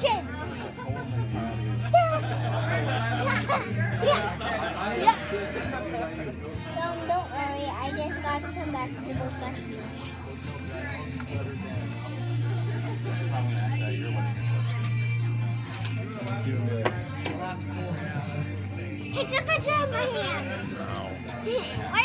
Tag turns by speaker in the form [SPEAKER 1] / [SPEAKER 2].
[SPEAKER 1] kitchen. on. Yeah. Yeah. Yeah. Don't, don't worry. I just got some vegetables left. Take a picture of my hand.